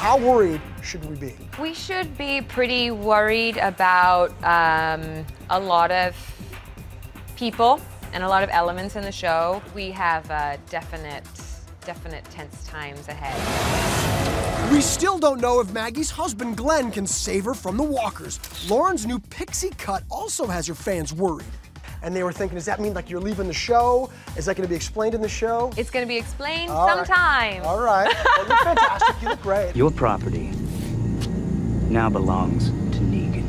How worried should we be? We should be pretty worried about um, a lot of people and a lot of elements in the show. We have uh, definite, definite tense times ahead. We still don't know if Maggie's husband Glenn can save her from the walkers. Lauren's new pixie cut also has her fans worried. And they were thinking, does that mean like you're leaving the show? Is that going to be explained in the show? It's going to be explained All right. sometime. All right. Well, you look fantastic. You look great. Your property now belongs to Negan.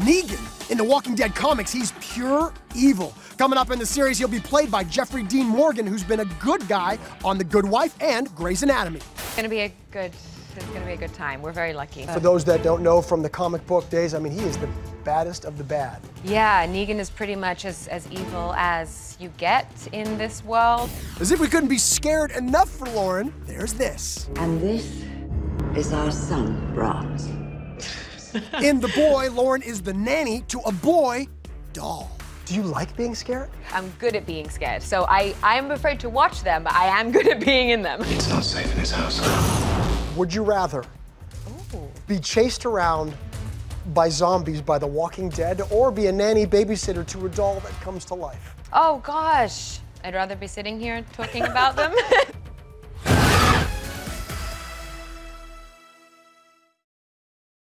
Negan. In the Walking Dead comics, he's pure evil. Coming up in the series, he'll be played by Jeffrey Dean Morgan, who's been a good guy on The Good Wife and Grey's Anatomy. It's going to be a good. It's going to be a good time. We're very lucky. For those that don't know from the comic book days, I mean, he is the baddest of the bad. Yeah, Negan is pretty much as, as evil as you get in this world. As if we couldn't be scared enough for Lauren, there's this. And this is our son, Brahms. In The Boy, Lauren is the nanny to a boy doll. Do you like being scared? I'm good at being scared, so I, I'm afraid to watch them, but I am good at being in them. It's not safe in his house. Would you rather oh. be chased around by zombies by The Walking Dead or be a nanny babysitter to a doll that comes to life? Oh gosh, I'd rather be sitting here talking about them.